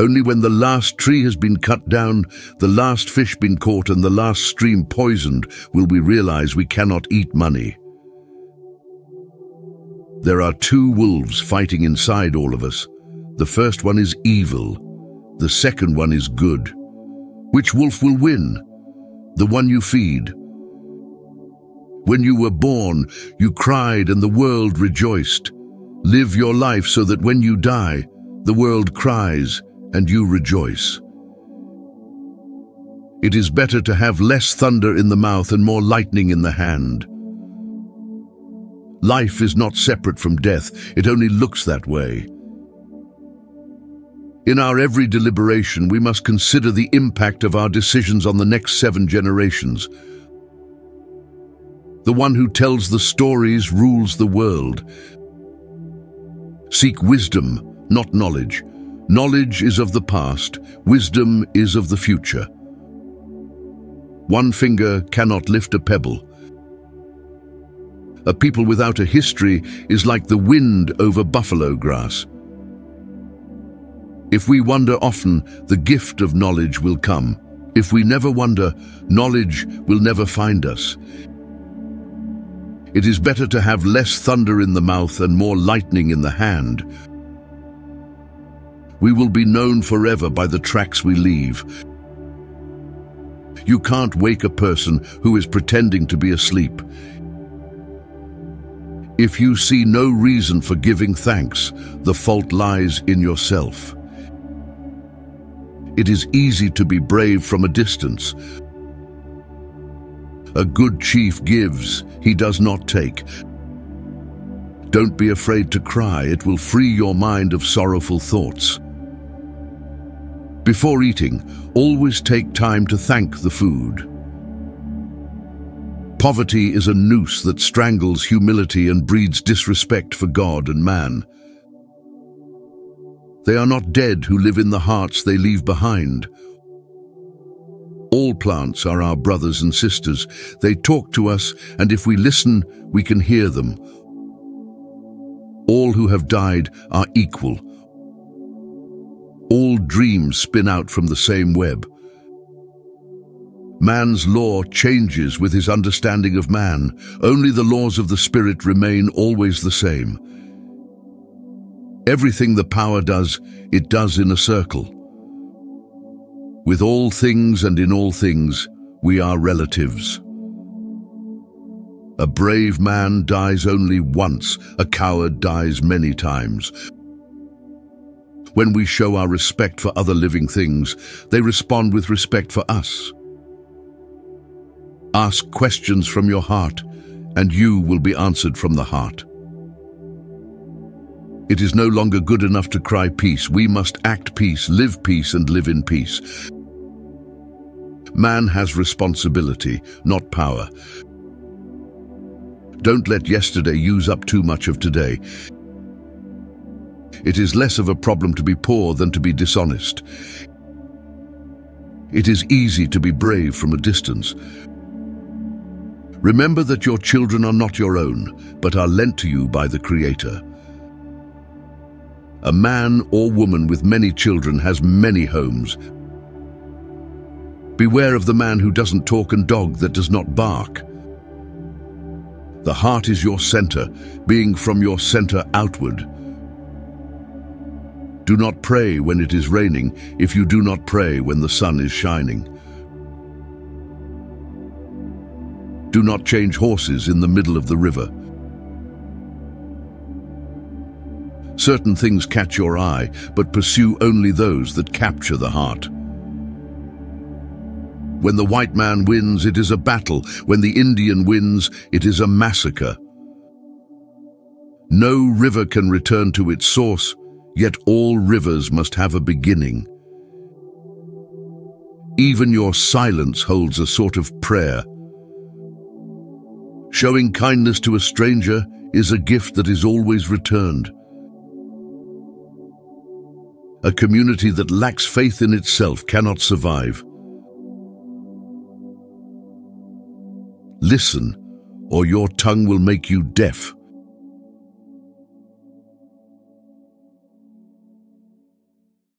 Only when the last tree has been cut down, the last fish been caught and the last stream poisoned will we realize we cannot eat money. There are two wolves fighting inside all of us. The first one is evil. The second one is good. Which wolf will win? The one you feed. When you were born, you cried and the world rejoiced. Live your life so that when you die, the world cries and you rejoice. It is better to have less thunder in the mouth and more lightning in the hand. Life is not separate from death, it only looks that way. In our every deliberation, we must consider the impact of our decisions on the next seven generations. The one who tells the stories rules the world. Seek wisdom, not knowledge. Knowledge is of the past, wisdom is of the future. One finger cannot lift a pebble. A people without a history is like the wind over buffalo grass. If we wonder often, the gift of knowledge will come. If we never wonder, knowledge will never find us. It is better to have less thunder in the mouth and more lightning in the hand, we will be known forever by the tracks we leave. You can't wake a person who is pretending to be asleep. If you see no reason for giving thanks, the fault lies in yourself. It is easy to be brave from a distance. A good chief gives, he does not take. Don't be afraid to cry, it will free your mind of sorrowful thoughts. Before eating, always take time to thank the food. Poverty is a noose that strangles humility and breeds disrespect for God and man. They are not dead who live in the hearts they leave behind. All plants are our brothers and sisters. They talk to us, and if we listen, we can hear them. All who have died are equal, all dreams spin out from the same web. Man's law changes with his understanding of man. Only the laws of the Spirit remain always the same. Everything the power does, it does in a circle. With all things and in all things, we are relatives. A brave man dies only once, a coward dies many times. When we show our respect for other living things, they respond with respect for us. Ask questions from your heart, and you will be answered from the heart. It is no longer good enough to cry peace. We must act peace, live peace, and live in peace. Man has responsibility, not power. Don't let yesterday use up too much of today. It is less of a problem to be poor than to be dishonest. It is easy to be brave from a distance. Remember that your children are not your own, but are lent to you by the Creator. A man or woman with many children has many homes. Beware of the man who doesn't talk and dog that does not bark. The heart is your center, being from your center outward. Do not pray when it is raining if you do not pray when the sun is shining. Do not change horses in the middle of the river. Certain things catch your eye, but pursue only those that capture the heart. When the white man wins, it is a battle. When the Indian wins, it is a massacre. No river can return to its source Yet all rivers must have a beginning. Even your silence holds a sort of prayer. Showing kindness to a stranger is a gift that is always returned. A community that lacks faith in itself cannot survive. Listen, or your tongue will make you deaf.